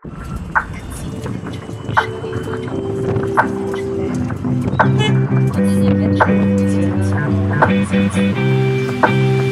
我自己坚持。